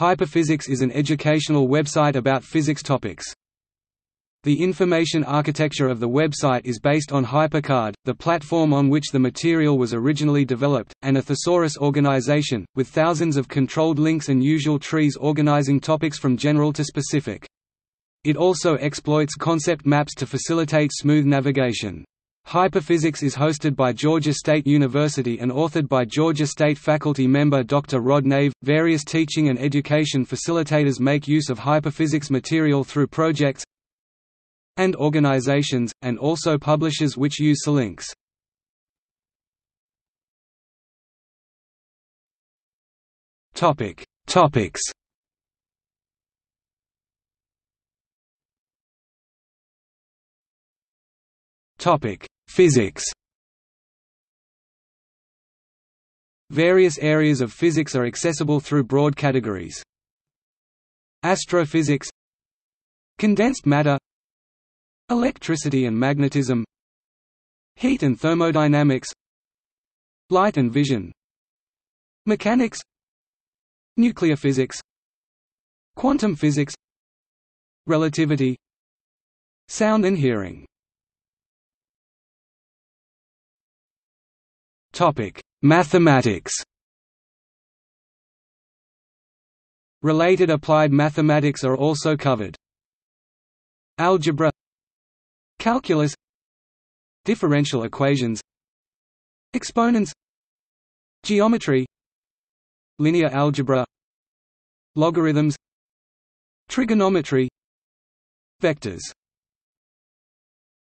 Hyperphysics is an educational website about physics topics. The information architecture of the website is based on HyperCard, the platform on which the material was originally developed, and a thesaurus organization, with thousands of controlled links and usual trees organizing topics from general to specific. It also exploits concept maps to facilitate smooth navigation. Hyperphysics is hosted by Georgia State University and authored by Georgia State faculty member Dr. Rod Nave. Various teaching and education facilitators make use of hyperphysics material through projects and organizations, and also publishers which use links. Topic: Topics. Topic: Physics. Various areas of physics are accessible through broad categories. Astrophysics. Condensed matter. Electricity and magnetism. Heat and thermodynamics. Light and vision. Mechanics. Nuclear physics. Quantum physics. Relativity. Sound and hearing Topic: Mathematics. Related applied mathematics are also covered. Algebra Calculus Differential equations Exponents Geometry Linear algebra Logarithms Trigonometry Vectors